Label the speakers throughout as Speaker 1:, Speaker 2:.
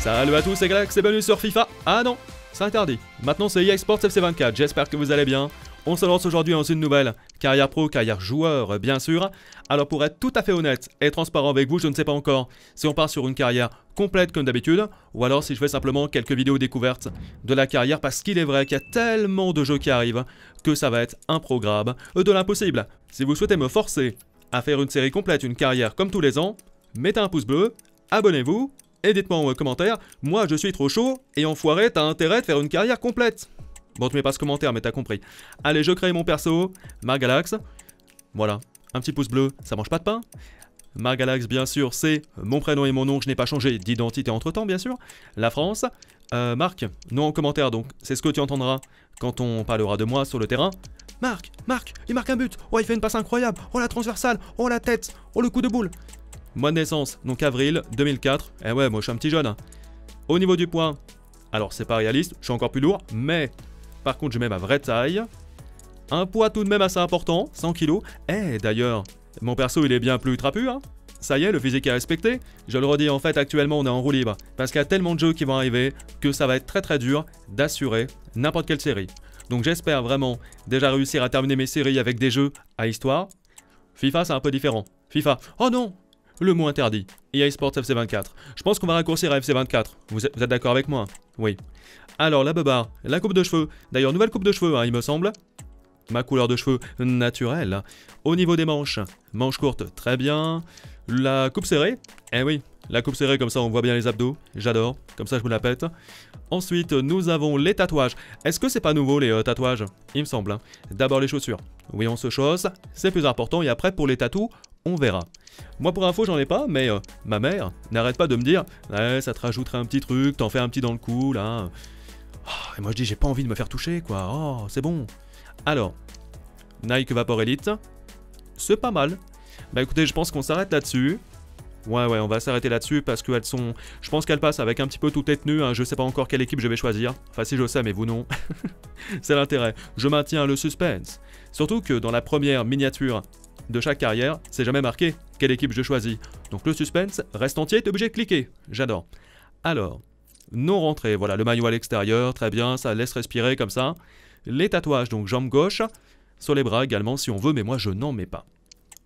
Speaker 1: Salut à tous, c'est Galax, c'est bienvenue sur FIFA. Ah non, c'est interdit. Maintenant c'est EA Sports FC24, j'espère que vous allez bien. On se lance aujourd'hui dans une nouvelle carrière pro, carrière joueur bien sûr. Alors pour être tout à fait honnête et transparent avec vous, je ne sais pas encore si on part sur une carrière complète comme d'habitude, ou alors si je fais simplement quelques vidéos découvertes de la carrière, parce qu'il est vrai qu'il y a tellement de jeux qui arrivent que ça va être un programme de l'impossible. Si vous souhaitez me forcer à faire une série complète, une carrière comme tous les ans, mettez un pouce bleu, abonnez-vous, et dites-moi en commentaire, moi je suis trop chaud, et enfoiré, t'as intérêt de faire une carrière complète. Bon, tu mets pas ce commentaire, mais t'as compris. Allez, je crée mon perso, Margalax. Voilà, un petit pouce bleu, ça mange pas de pain. Margalax, bien sûr, c'est mon prénom et mon nom, je n'ai pas changé d'identité entre-temps, bien sûr. La France. Euh, Marc, non en commentaire, donc c'est ce que tu entendras quand on parlera de moi sur le terrain. Marc, Marc, il marque un but. Oh, il fait une passe incroyable. Oh, la transversale. Oh, la tête. Oh, le coup de boule. Mois de naissance, donc avril 2004. Eh ouais, moi je suis un petit jeune. hein. Au niveau du poids, alors c'est pas réaliste, je suis encore plus lourd, mais par contre je mets ma vraie taille. Un poids tout de même assez important, 100 kg. Eh d'ailleurs, mon perso il est bien plus trapu, hein. Ça y est, le physique est respecté. Je le redis, en fait, actuellement, on est en roue libre. Parce qu'il y a tellement de jeux qui vont arriver que ça va être très très dur d'assurer n'importe quelle série. Donc j'espère vraiment déjà réussir à terminer mes séries avec des jeux à histoire. FIFA, c'est un peu différent. FIFA, oh non Le mot interdit. EA Sports FC24. Je pense qu'on va raccourcir à FC24. Vous êtes, vous d'accord avec moi? Oui. Alors, la beubare, la coupe de cheveux. D'ailleurs, nouvelle coupe de cheveux, hein, il me semble. Ma couleur de cheveux naturelle. Au niveau des manches, manches courtes, très bien. La coupe serrée, eh oui, la coupe serrée, comme ça on voit bien les abdos. J'adore, comme ça je me la pète. Ensuite, nous avons les tatouages. Est-ce que c'est pas nouveau les euh, tatouages? Il me semble. hein. D'abord les chaussures. Oui, on se chausse, c'est plus important. Et après, pour les tatous, on verra. Moi, pour info, j'en ai pas, mais euh, ma mère n'arrête pas de me dire Ouais, ça te rajouterait un petit truc, t'en fais un petit dans le cou, là. Oh, et moi, je dis J'ai pas envie de me faire toucher, quoi. Oh, c'est bon. Alors, Nike Vapor Elite, c'est pas mal. Bah écoutez, je pense qu'on s'arrête là-dessus. Ouais, ouais, on va s'arrêter là-dessus parce qu'elles sont. Je pense qu'elles passent avec un petit peu toutes les tenues. hein. Je sais pas encore quelle équipe je vais choisir. Enfin, si je sais, mais vous non. C'est l'intérêt. Je maintiens le suspense. Surtout que dans la première miniature de chaque carrière, c'est jamais marqué quelle équipe je choisis. Donc le suspense reste entier, t'es obligé de cliquer. J'adore. Alors, non rentrée. Voilà, le maillot à l'extérieur, très bien, ça laisse respirer comme ça. Les tatouages, donc jambe gauche. Sur les bras également, si on veut, mais moi je n'en mets pas.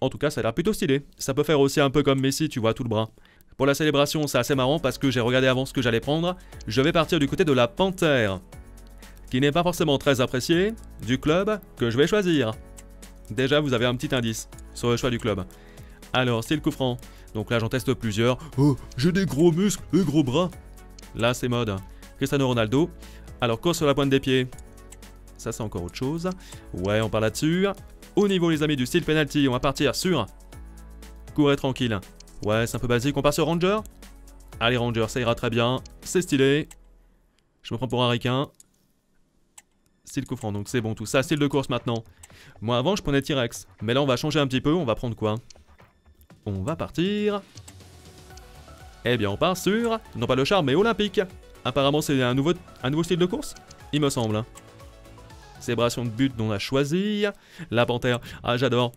Speaker 1: En tout cas, ça a l'air plutôt stylé. Ça peut faire aussi un peu comme Messi, tu vois, tout le bras. Pour la célébration, c'est assez marrant parce que j'ai regardé avant ce que j'allais prendre. Je vais partir du côté de la panthère, qui n'est pas forcément très appréciée, du club que je vais choisir. Déjà, vous avez un petit indice sur le choix du club. Alors, c'est le coup franc. Donc là, j'en teste plusieurs. Oh, j'ai des gros muscles et gros bras. Là, c'est mode. Cristiano Ronaldo. Alors, course sur la pointe des pieds. Ça, c'est encore autre chose. Ouais, on parle là-dessus. Au niveau, les amis, du style penalty, on va partir sur. Courir tranquille. Ouais, c'est un peu basique. On part sur Ranger. Allez, Ranger, ça ira très bien. C'est stylé. Je me prends pour un ricain. Style coup donc c'est bon tout ça. Style de course maintenant. Moi, avant, je prenais T-Rex. Mais là, on va changer un petit peu. On va prendre quoi? On va partir. Eh bien, on part sur. Non pas le char, mais olympique. Apparemment, c'est un nouveau, un nouveau style de course Il me semble. Célébration de but dont on a choisi. La panthère. Ah, j'adore.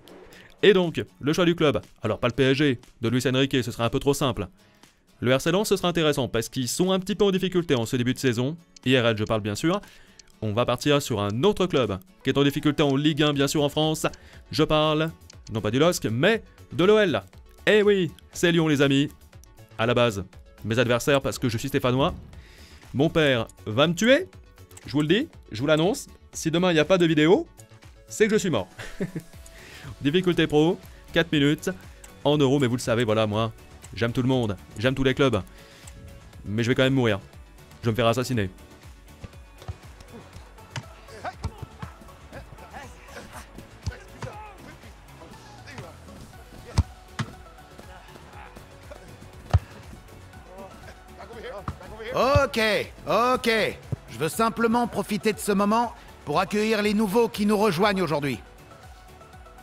Speaker 1: Et donc, le choix du club. Alors, pas le PSG, de Luis Enrique, ce serait un peu trop simple. Le RC Lens, ce sera intéressant parce qu'ils sont un petit peu en difficulté en ce début de saison. IRL, je parle bien sûr. On va partir sur un autre club qui est en difficulté en Ligue 1, bien sûr, en France. Je parle, non pas du LOSC, mais de l'OL. Eh oui, c'est Lyon, les amis. À la base, mes adversaires parce que je suis stéphanois. Mon père va me tuer, je vous le dis, je vous l'annonce. Si demain il n'y a pas de vidéo, c'est que je suis mort. Difficulté pro, 4 minutes, en euros, mais vous le savez, voilà, moi, j'aime tout le monde, j'aime tous les clubs. Mais je vais quand même mourir. Je me faire assassiner.
Speaker 2: Ok. Je veux simplement profiter de ce moment pour accueillir les nouveaux qui nous rejoignent aujourd'hui.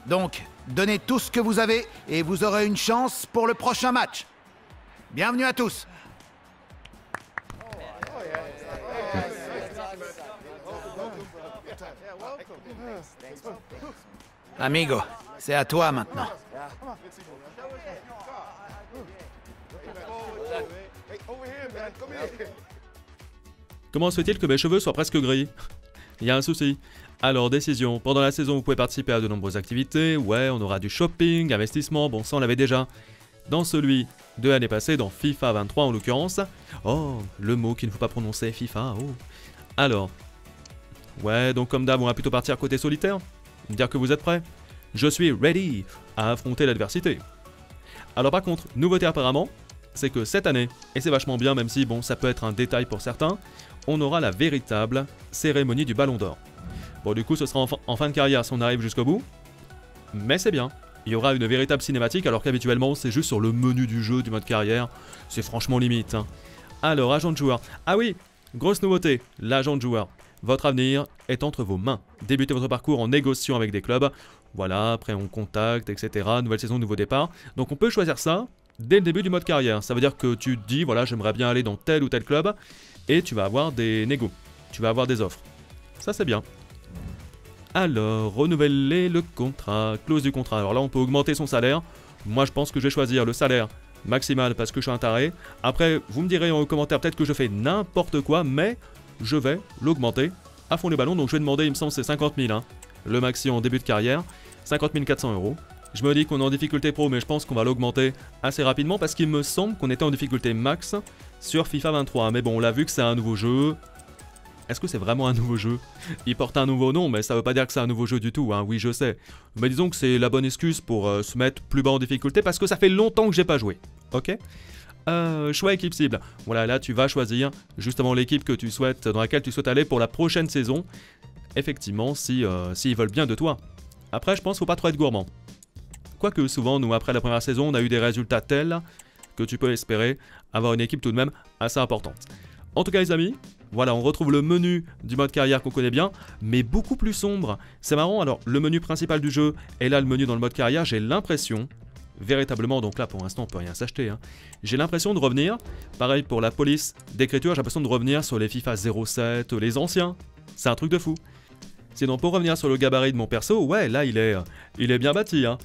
Speaker 2: Donc, donnez tout ce que vous avez et vous aurez une chance pour le prochain match. Bienvenue à tous. Amigo, c'est à toi maintenant.
Speaker 1: Comment se fait-il que mes cheveux soient presque gris Il y a un souci. Alors, décision. Pendant la saison, vous pouvez participer à de nombreuses activités. Ouais, on aura du shopping, investissement. Bon, ça, on l'avait déjà. Dans celui de l'année passée, dans FIFA 23 en l'occurrence. Oh, le mot qu'il ne faut pas prononcer, FIFA. Oh. Alors. Ouais, donc comme d'hab, on va plutôt partir côté solitaire. Dire que vous êtes prêts Je suis ready à affronter l'adversité. Alors par contre, nouveauté apparemment, c'est que cette année, et c'est vachement bien même si bon ça peut être un détail pour certains, on aura la véritable cérémonie du Ballon d'Or. Bon du coup ce sera en, fin de carrière si on arrive jusqu'au bout, mais c'est bien. Il y aura une véritable cinématique alors qu'habituellement c'est juste sur le menu du jeu du mode carrière, c'est franchement limite. Hein. Alors agent de joueur, ah oui, grosse nouveauté, l'agent de joueur. Votre avenir est entre vos mains. Débutez votre parcours en négociant avec des clubs. Voilà, après on contacte, etc. Nouvelle saison, nouveau départ. Donc on peut choisir ça dès le début du mode carrière. Ça veut dire que tu te dis, voilà, j'aimerais bien aller dans tel ou tel club, et tu vas avoir des négos, tu vas avoir des offres. Ça c'est bien. Alors, renouveler le contrat, clause du contrat. Alors là, on peut augmenter son salaire. Moi, je pense que je vais choisir le salaire maximal parce que je suis un taré. Après, vous me direz en commentaire peut-être que je fais n'importe quoi, mais je vais l'augmenter à fond les ballons. Donc je vais demander, il me semble, c'est 50 000. Hein. Le maxi en début de carrière, 50 400 euros. Je me dis qu'on est en difficulté pro, mais je pense qu'on va l'augmenter assez rapidement parce qu'il me semble qu'on était en difficulté max sur FIFA 23. Mais bon, on l'a vu que c'est un nouveau jeu. Est-ce que c'est vraiment un nouveau jeu? Il porte un nouveau nom, mais ça veut pas dire que c'est un nouveau jeu du tout, hein. oui je sais. Mais disons que c'est la bonne excuse pour euh, se mettre plus bas en difficulté parce que ça fait longtemps que j'ai pas joué. Ok? Euh, choix équipe cible. Voilà, là tu vas choisir justement l'équipe que tu souhaites, dans laquelle tu souhaites aller pour la prochaine saison. Effectivement, si euh, s'ils veulent bien de toi. Après, je pense qu'il faut pas trop être gourmand. Quoique souvent, nous, après la première saison, on a eu des résultats tels que tu peux espérer avoir une équipe tout de même assez importante. En tout cas, les amis, voilà, on retrouve le menu du mode carrière qu'on connaît bien, mais beaucoup plus sombre. C'est marrant, alors le menu principal du jeu est là le menu dans le mode carrière, j'ai l'impression, véritablement, donc là pour l'instant on peut rien s'acheter, hein, j'ai l'impression de revenir, pareil pour la police d'écriture, j'ai l'impression de revenir sur les FIFA 07, les anciens. C'est un truc de fou. Sinon pour revenir sur le gabarit de mon perso, ouais là il est, il est bien bâti, hein.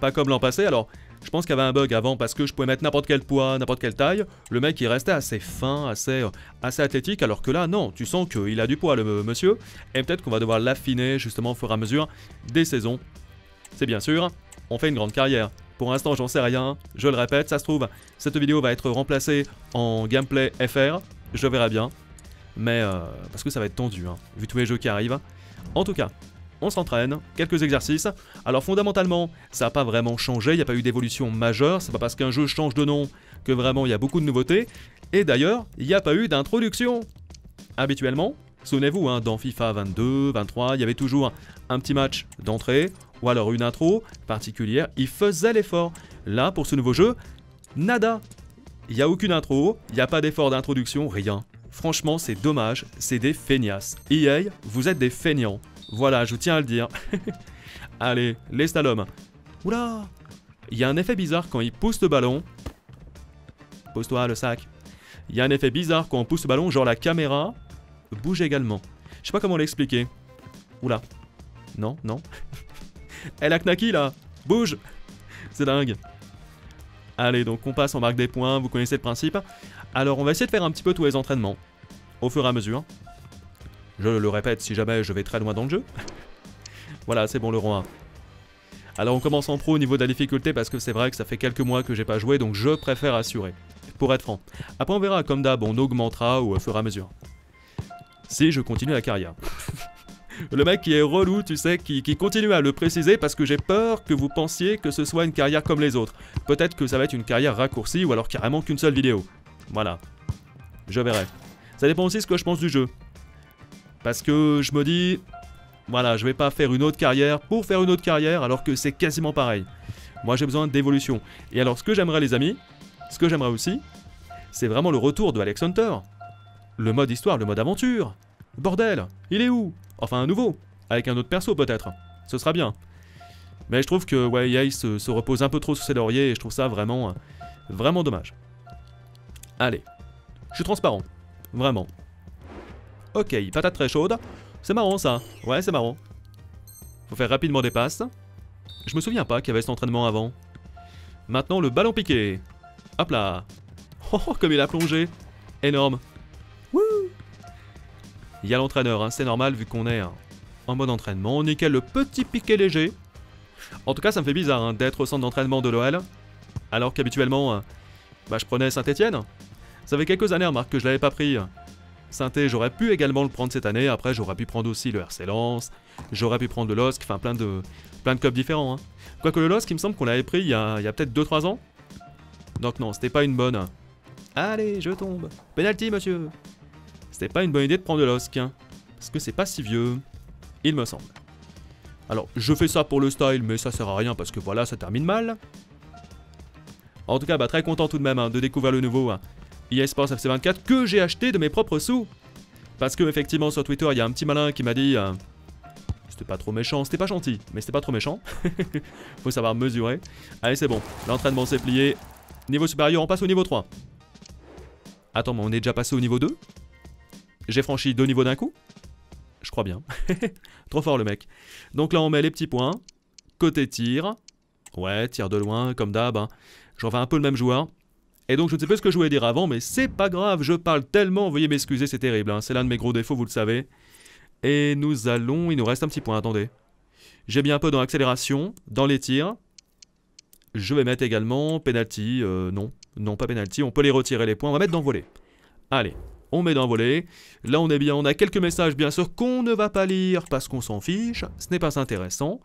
Speaker 1: Pas comme l'an passé, alors je pense qu'il y avait un bug avant parce que je pouvais mettre n'importe quel poids, n'importe quelle taille. Le mec il restait assez fin, assez, euh, assez athlétique, alors que là non, tu sens qu'il a du poids le monsieur. Et peut-être qu'on va devoir l'affiner justement au fur et à mesure des saisons. C'est bien sûr, on fait une grande carrière. Pour l'instant j'en sais rien, je le répète, ça se trouve, cette vidéo va être remplacée en gameplay FR, je verrai bien. Mais euh, parce que ça va être tendu, hein, vu tous les jeux qui arrivent. En tout cas, on s'entraîne, quelques exercices. Alors fondamentalement, ça n'a pas vraiment changé, il n'y a pas eu d'évolution majeure, c'est pas parce qu'un jeu change de nom que vraiment il y a beaucoup de nouveautés. Et d'ailleurs, il n'y a pas eu d'introduction. Habituellement, souvenez-vous, hein, dans FIFA 22, 23, il y avait toujours un petit match d'entrée, ou alors une intro particulière, il faisait l'effort. Là, pour ce nouveau jeu, nada. Il n'y a aucune intro, il n'y a pas d'effort d'introduction, rien. Franchement, c'est dommage, c'est des feignasses. EA, vous êtes des feignants. Voilà, je tiens à le dire. Allez, les slaloms. Oula Il y a un effet bizarre quand il pousse le ballon. Pose-toi le sac. Il y a un effet bizarre quand on pousse le ballon, genre la caméra bouge également. Je sais pas comment l'expliquer. Oula. Non, non. Elle a knacky là Bouge C'est dingue. Allez, donc on passe, on marque des points, vous connaissez le principe. Alors on va essayer de faire un petit peu tous les entraînements. Au fur et à mesure. Je le répète si jamais je vais très loin dans le jeu. voilà, c'est bon le roi. Alors on commence en pro au niveau de la difficulté parce que c'est vrai que ça fait quelques mois que j'ai pas joué donc je préfère assurer. Pour être franc. Après on verra comme d'hab, on augmentera au fur et à mesure. Si je continue la carrière. le mec qui est relou, tu sais, qui, qui continue à le préciser parce que j'ai peur que vous pensiez que ce soit une carrière comme les autres. Peut-être que ça va être une carrière raccourcie ou alors carrément qu'une seule vidéo. Voilà. Je verrai. Ça dépend aussi de ce que je pense du jeu. Parce que je me dis, voilà, je vais pas faire une autre carrière pour faire une autre carrière alors que c'est quasiment pareil. Moi j'ai besoin d'évolution. Et alors ce que j'aimerais les amis, ce que j'aimerais aussi, c'est vraiment le retour de Alex Hunter. Le mode histoire, le mode aventure. Bordel, il est où? Enfin un nouveau, avec un autre perso peut-être. Ce sera bien. Mais je trouve que ouais, se, se, repose un peu trop sur ses lauriers et je trouve ça vraiment, vraiment dommage. Allez, je suis transparent, vraiment. Ok, patate très chaude. C'est marrant ça. Ouais, c'est marrant. Faut faire rapidement des passes. Je me souviens pas qu'il y avait cet entraînement avant. Maintenant, le ballon piqué. Hop là. Oh, comme il a plongé. Énorme. Wouh Il y a l'entraîneur, hein, c'est normal vu qu'on est en mode entraînement. Nickel, le petit piqué léger. En tout cas, ça me fait bizarre hein, d'être au centre d'entraînement de l'OL. Alors qu'habituellement, euh, bah, je prenais Saint-Etienne. Ça fait quelques années, remarque, que je l'avais pas pris. J'aurais pu également le prendre cette année. Après, j'aurais pu prendre aussi le RC Lens. J'aurais pu prendre le LOSC. Enfin, plein de, plein de clubs différents. Hein. Quoique le LOSC, il me semble qu'on l'avait pris il y a, a peut-être 2-3 ans. Donc non, c'était pas une bonne. Allez, je tombe. Penalty, monsieur. C'était pas une bonne idée de prendre le LOSC. Hein, parce que c'est pas si vieux. Il me semble. Alors, je fais ça pour le style, mais ça sert à rien parce que voilà, ça termine mal. En tout cas, bah, très content tout de même hein, de découvrir le nouveau EA Sports FC24 que j'ai acheté de mes propres sous. Parce que effectivement sur Twitter, il y a un petit malin qui m'a dit euh, c'était pas trop méchant, c'était pas gentil, mais c'était pas trop méchant. Faut savoir mesurer. Allez, c'est bon. L'entraînement s'est plié. Niveau supérieur, on passe au niveau 3. Attends, mais on est déjà passé au niveau 2 J'ai franchi deux niveaux d'un coup? Je crois bien. trop fort le mec. Donc là, on met les petits points. Côté tir. Ouais, tir de loin, comme d'hab. Hein. J'en fais un peu le même joueur. Et donc je ne sais pas ce que je voulais dire avant, mais c'est pas grave, je parle tellement, veuillez m'excuser, c'est terrible, hein. c'est l'un de mes gros défauts, vous le savez. Et nous allons, il nous reste un petit point, attendez. J'ai bien un peu dans l'accélération, dans les tirs. Je vais mettre également penalty, euh, non, non pas penalty, on peut les retirer les points, on va mettre dans voler. Allez, on met dans voler. Là on est bien, on a quelques messages bien sûr qu'on ne va pas lire parce qu'on s'en fiche, ce n'est pas intéressant.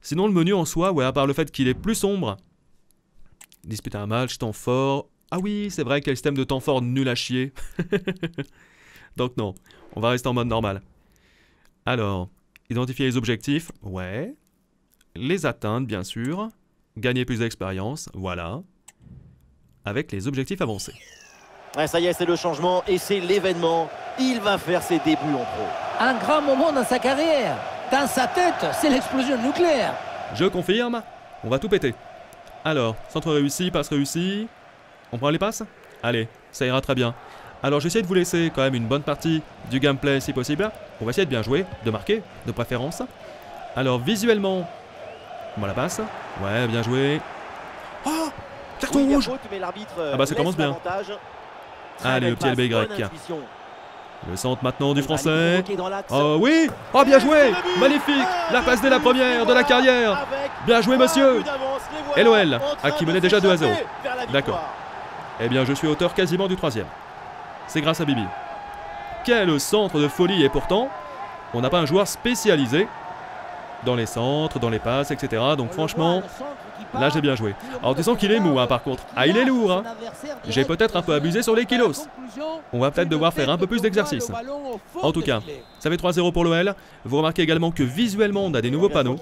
Speaker 1: Sinon le menu en soi, ouais, à part le fait qu'il est plus sombre, disputer un match, temps fort. Ah oui, c'est vrai le système de temps fort nul à chier. Donc non, on va rester en mode normal. Alors, identifier les objectifs, ouais. Les atteindre, bien sûr. Gagner plus d'expérience, voilà. Avec les objectifs avancés.
Speaker 3: Ouais, ça y est, c'est le changement et c'est l'événement. Il va faire ses débuts en pro.
Speaker 4: Un grand moment dans sa carrière. Dans sa tête, c'est l'explosion nucléaire.
Speaker 1: Je confirme, on va tout péter. Alors, centre réussi, passe réussi. On prend les passes? Allez, ça ira très bien. Alors j'essaie de vous laisser quand même une bonne partie du gameplay si possible. On va essayer de bien jouer, de marquer, de préférence. Alors visuellement, comment la passe Ouais, bien joué. Oh Carton rouge Ah bah ça commence bien. Allez, le petit LBY. Le centre maintenant du français. Oh oui Oh bien joué Magnifique La passe dès la première de la carrière Bien joué monsieur Et l'OL, à qui menait déjà 2 à 0. D'accord. Eh bien je suis auteur quasiment du troisième. C'est grâce à Bibi. Quel centre de folie et pourtant, on n'a pas un joueur spécialisé dans les centres, dans les passes, etc. Donc franchement, Là, j'ai bien joué. Alors, tu sens qu'il est mou, hein, par contre. Ah, il est lourd, hein. J'ai peut-être un peu abusé sur les kilos. On va peut-être devoir faire un peu plus d'exercice. En tout cas, ça fait 3-0 pour l'OL. Vous remarquez également que visuellement, on a des nouveaux panneaux.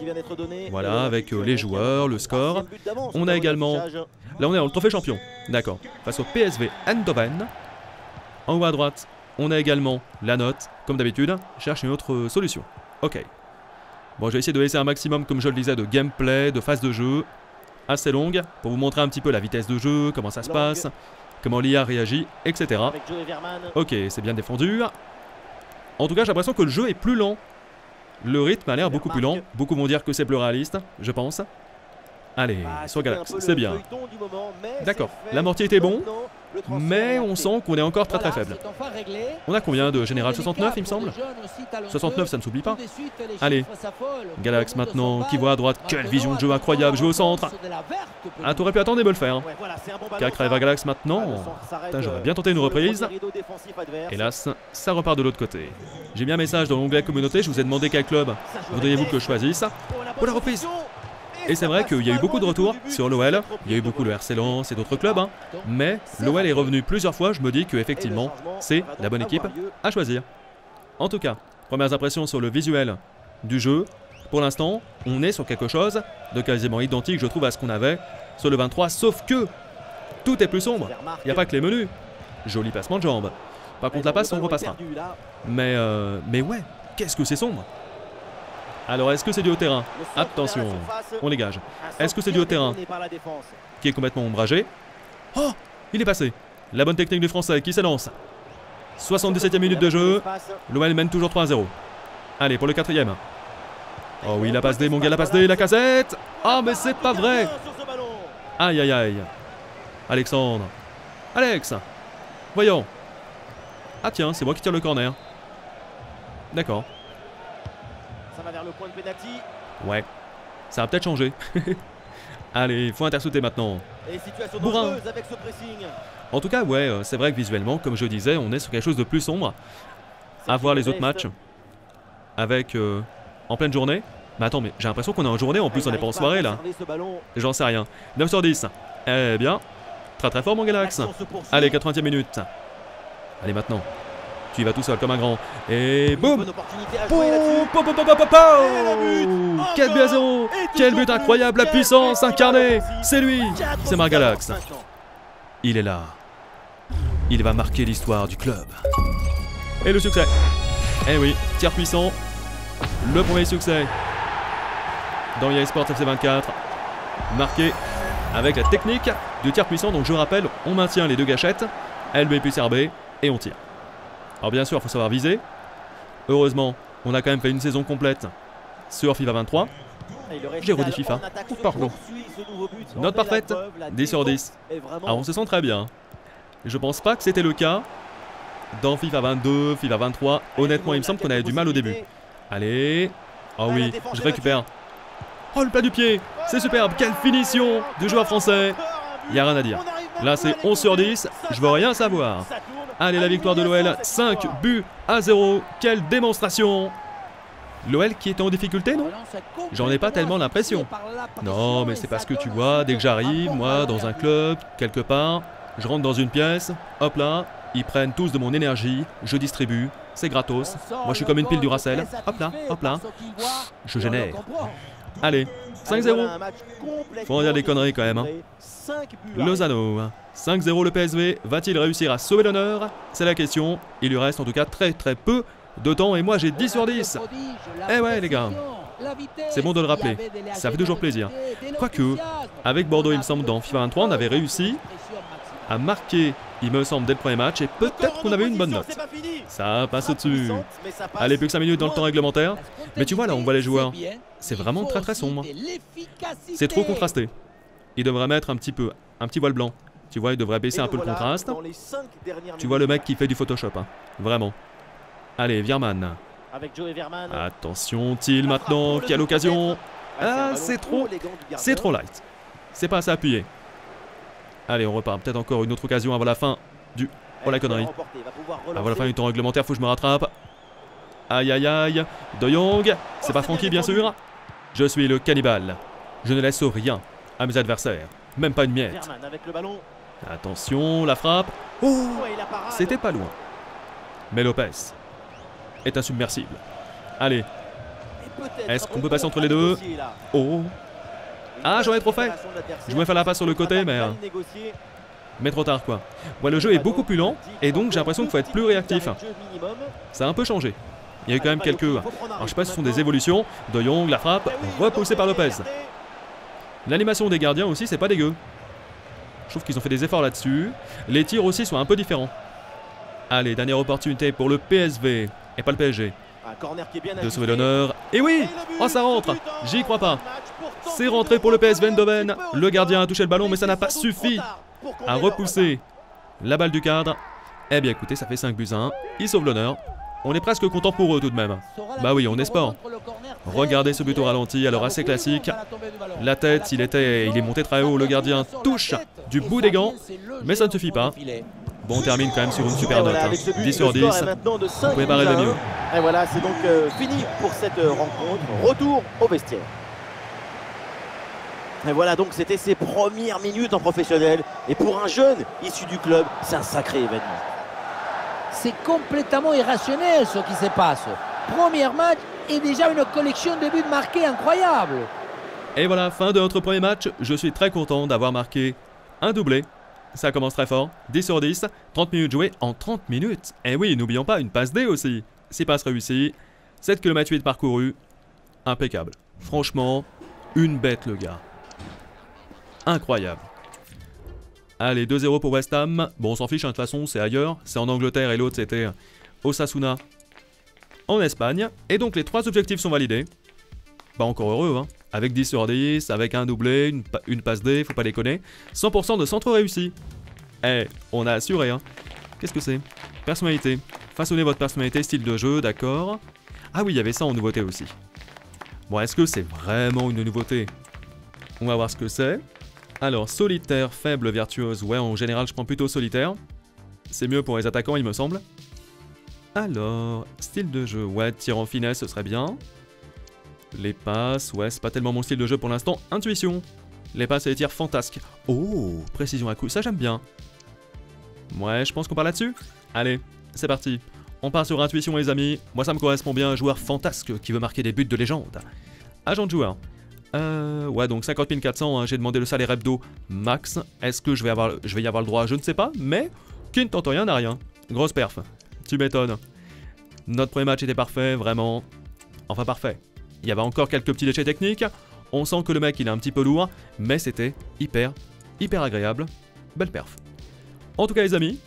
Speaker 1: Voilà, avec euh, les joueurs, le score. On a également... Là, on est dans le trophée champion. D'accord. Face au PSV Eindhoven. En haut à droite, on a également la note. Comme d'habitude, cherche une autre euh, solution. Ok. Bon, je vais essayer de laisser un maximum, comme je le disais, de gameplay, de phase de jeu assez longue pour vous montrer un petit peu la vitesse de jeu, comment ça se passe, comment l'IA réagit, etc. Ok, c'est bien défendu. En tout cas, j'ai l'impression que le jeu est plus lent. Le rythme a l'air beaucoup plus lent. Beaucoup vont dire que c'est plus réaliste, je pense. Allez, bah, sur Galax, c'est bien. D'accord, l'amorti était bon, mais on sent qu'on est encore très très faible. On a combien de général 69 il me semble 69 ça ne s'oublie pas. Allez, Galax maintenant qui voit à droite, quelle vision de jeu incroyable, jouer au centre. Ah t'aurais pu attendre et me le faire. Cacrève à Galax maintenant. J'aurais bien tenté une reprise. Hélas, ça repart de l'autre côté. J'ai mis un message dans l'onglet communauté, je vous ai demandé quel club voudriez-vous que je choisisse. Pour la reprise et c'est vrai qu'il y a eu beaucoup de retours sur l'OL, il y a eu beaucoup le RC Lens et d'autres clubs, hein. mais l'OL est revenu plusieurs fois, je me dis que effectivement c'est la bonne équipe à choisir. En tout cas, premières impressions sur le visuel du jeu. Pour l'instant, on est sur quelque chose de quasiment identique, je trouve, à ce qu'on avait sur le 23, sauf que tout est plus sombre. Il n'y a pas que les menus. Joli passement de jambes. Par contre, la passe, on repassera. Mais, euh, mais ouais, qu'est-ce que c'est sombre alors, est-ce que c'est du haut terrain Attention, on dégage. Est-ce que c'est du haut terrain Qui est complètement ombragé. Oh Il est passé. La bonne technique du français qui s'élance. 77e minute de jeu. L'OL mène toujours 3 0. Allez, pour le quatrième. Oh oui, la passe D, mon gars, la passe D, la casette Ah, mais c'est pas vrai. Aïe, aïe, aïe. Alexandre. Alex Voyons. Ah tiens, c'est moi qui tire le corner. D'accord.
Speaker 3: Ça va vers le point de pénalty.
Speaker 1: Ouais. Ça va peut-être changer. Allez, faut intercepter maintenant.
Speaker 3: Et situation dangereuse avec ce pressing.
Speaker 1: En tout cas, ouais, euh, c'est vrai que visuellement, comme je disais, on est sur quelque chose de plus sombre. À voir les autres matchs. Avec... euh, en pleine journée. Mais attends, mais j'ai l'impression qu'on est en journée, en plus on n'est pas en soirée là. J'en sais rien. 9 sur 10. Eh bien, très très fort mon Galax. Allez, 80e minute. Allez maintenant. Tu y vas tout seul comme un grand. Et boum Quel but à Quel but incroyable, la puissance incarnée C'est lui C'est Margalax. Il est là. Il va marquer l'histoire du club. Et le succès. Eh oui, tir puissant. Le premier succès dans EA Sports FC24. Marqué avec la technique du tir puissant. Donc je rappelle, on maintient les deux gâchettes, LB plus RB, et on tire. Alors bien sûr, il faut savoir viser. Heureusement, on a quand même fait une saison complète sur FIFA 23.
Speaker 3: Et le
Speaker 1: J'ai redit FIFA. Oh, pardon. Note parfaite,
Speaker 3: preuve, la
Speaker 1: 10 sur 10.
Speaker 3: défense est vraiment
Speaker 1: Ah, on se sent très bien. Je pense pas que c'était le cas dans FIFA 22, FIFA 23. Honnêtement, il me semble qu'on avait du mal au début. Allez. Oh oui, je récupère. Oh, le plat du pied C'est superbe Quelle finition du joueur français Y a rien à dire. Là, c'est 11 sur 10. Je veux rien savoir. Allez, la victoire de l'OL. 5 buts à 0. Quelle démonstration L'OL qui était en difficulté, non J'en ai pas tellement l'impression. Non, mais c'est parce que tu vois, dès que j'arrive, moi, dans un club, quelque part, je rentre dans une pièce, hop là, ils prennent tous de mon énergie, je distribue, c'est gratos. Moi, je suis comme une pile du Racel. Hop là, hop là. Je génère. Allez, 5-0. Faut en dire des conneries quand même, hein. Lozano. 5-0 le PSV. Va-t-il réussir à sauver l'honneur? C'est la question. Il lui reste en tout cas très très peu de temps et moi j'ai 10 sur 10. Eh ouais, les gars. C'est bon de le rappeler. Ça fait toujours plaisir. Quoique, Avec Bordeaux, il me semble, dans FIFA 23, on avait réussi à marquer, il me semble, dès le premier match et peut-être qu'on avait une bonne note. Ça passe au-dessus. Allez, plus que 5 minutes dans le temps réglementaire. Mais tu vois, là, on voit les joueurs. C'est vraiment très très sombre. C'est trop contrasté. Il devrait mettre un petit peu, un petit voile blanc. Tu vois, il devrait baisser un peu le contraste. Tu vois le mec qui fait du Photoshop, hein. Vraiment. Allez, Vierman. Attention, Thiel maintenant, qui a l'occasion. Ah, c'est trop, c'est trop light. C'est pas assez appuyé. Allez, on repart. Peut-être encore une autre occasion avant la fin du... Oh la connerie. Avant la fin du temps réglementaire, faut que je me rattrape. Aïe aïe aïe. De Jong. C'est pas Francky, bien sûr. Je suis le cannibale. Je ne laisse rien à mes adversaires. Même pas une miette.
Speaker 3: Verman avec le ballon.
Speaker 1: Attention, la frappe. Oh. C'était pas loin. Mais Lopez est insubmersible. Allez, Est-ce qu'on peut passer entre les deux oh. Ah, j'aurais trop fait. Je voulais faire la passe sur le côté, mais,
Speaker 3: négocié.
Speaker 1: Mais trop tard quoi. Ouais, le jeu est beaucoup plus lent et donc j'ai l'impression qu'il faut être plus réactif. Ça a un peu changé. Il y a eu quand même quelques. Alors je sais pas si ce sont des évolutions. De Jong, la frappe,
Speaker 3: maintenant. Eh oui,
Speaker 1: repoussé par Lopez. L'animation des gardiens aussi, c'est pas dégueu. Je trouve qu'ils ont fait des efforts là-dessus. Les tirs aussi sont un peu différents. Allez, dernière opportunité pour le PSV et pas le PSG De sauver l'honneur. Et oui Oh, ça rentre J'y crois pas. C'est rentré pour le
Speaker 3: petit peu
Speaker 1: Le gardien a touché le ballon, mais ça n'a pas suffi à repousser la balle du cadre. Eh bien écoutez, ça fait 5 buts à 1. Ils sauvent l'honneur. On est presque content pour eux tout de même. Bah oui, on est sport. Regardez ce but au ralenti, alors assez classique. La tête, il était, il est monté très haut. Le gardien touche du bout des gants, mais ça ne suffit pas. Bon, on termine quand même sur une super note.
Speaker 3: voilà,
Speaker 1: hein.
Speaker 3: but,
Speaker 1: 10 sur
Speaker 3: le score
Speaker 1: 10.
Speaker 3: est maintenant de 5
Speaker 1: On pouvait
Speaker 3: buts à
Speaker 1: mieux.
Speaker 3: Et voilà, c'est donc euh, fini pour cette euh, rencontre. Retour au vestiaire. Et voilà, donc c'était ses premières minutes en professionnel. Et pour un jeune issu du club, c'est un sacré événement.
Speaker 4: C'est complètement irrationnel ce qui se passe. Premier match et déjà une collection de buts marqués incroyable.
Speaker 1: Et voilà, fin de notre premier match. Je suis très content d'avoir marqué un doublé. Ça commence très fort. 10 sur 10. 30 minutes jouées en 30 minutes. Et oui, n'oublions pas une passe D aussi. 6 passes réussies. 7 km 8 parcourus. Impeccable. Franchement, une bête le gars. Incroyable. Allez, 2-0 pour West Ham. Bon, on s'en fiche, hein, de toute façon, c'est ailleurs. C'est en Angleterre et l'autre, c'était Osasuna en Espagne. Et donc, les trois objectifs sont validés. Bah encore heureux, hein. Avec 10 sur 10, avec un doublé, une, pa- une passe D, faut pas déconner. 100% de centre réussi. Eh, on a assuré, hein. Qu'est-ce que c'est? Personnalité. Façonnez votre personnalité, style de jeu, d'accord. Ah oui, il y avait ça en nouveauté aussi. Bon, est-ce que c'est vraiment une nouveauté? On va voir ce que c'est. Alors, solitaire, faible, virtuose. Ouais, en général, je prends plutôt solitaire. C'est mieux pour les attaquants, il me semble. Alors, style de jeu. Ouais, tir en finesse, ce serait bien. Les passes, ouais, c'est pas tellement mon style de jeu pour l'instant. Intuition. Les passes et les tirs fantasques. Oh, précision à coup, ça j'aime bien. Ouais, je pense qu'on part là-dessus? Allez, c'est parti. On part sur intuition les amis. Moi ça me correspond bien, un joueur fantasque qui veut marquer des buts de légende. Agent de joueur. Euh, ouais, donc 50 400, hein, j'ai demandé le salaire hebdo max. Est-ce que je vais, avoir, je vais y avoir le droit? Je ne sais pas, mais qui ne tente rien n'a rien. Grosse perf. Tu m'étonnes. Notre premier match était parfait, vraiment. Enfin parfait. Il y avait encore quelques petits déchets techniques. On sent que le mec il est un petit peu lourd, mais c'était hyper, hyper agréable. Belle perf. En tout cas les amis,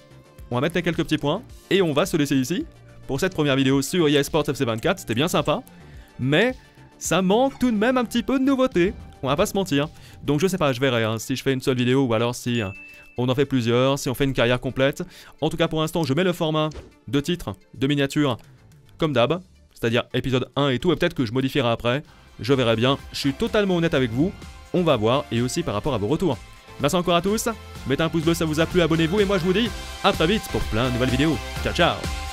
Speaker 1: on va mettre quelques petits points et on va se laisser ici pour cette première vidéo sur EA Sports FC24. C'était bien sympa, mais ça manque tout de même un petit peu de nouveauté. On va pas se mentir. Donc je sais pas, je verrai hein, si je fais une seule vidéo ou alors si euh, on en fait plusieurs, si on fait une carrière complète. En tout cas pour l'instant, je mets le format de titre, de miniature, comme d'hab, c'est-à-dire épisode 1 et tout, et peut-être que je modifierai après. Je verrai bien. Je suis totalement honnête avec vous. On va voir et aussi par rapport à vos retours. Merci encore à tous. Mettez un pouce bleu si ça vous a plu, abonnez-vous et moi je vous dis à très vite pour plein de nouvelles vidéos. Ciao ciao